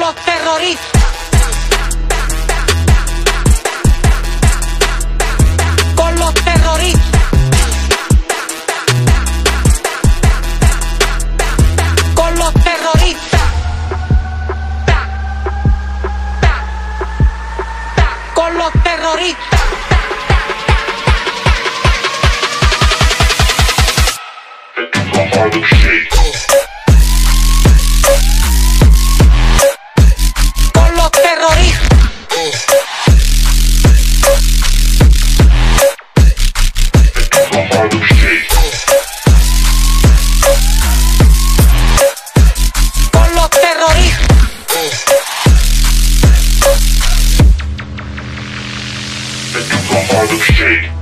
los terroristas. Con los terroristas. Con los terroristas. Con los terroristas. milkshake.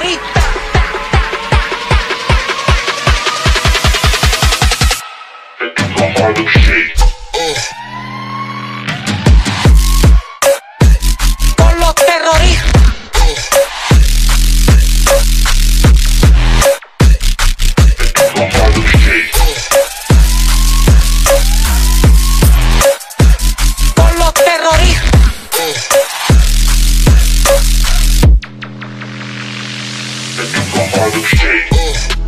Los terroristas. The Harlem Shake. Con body shake.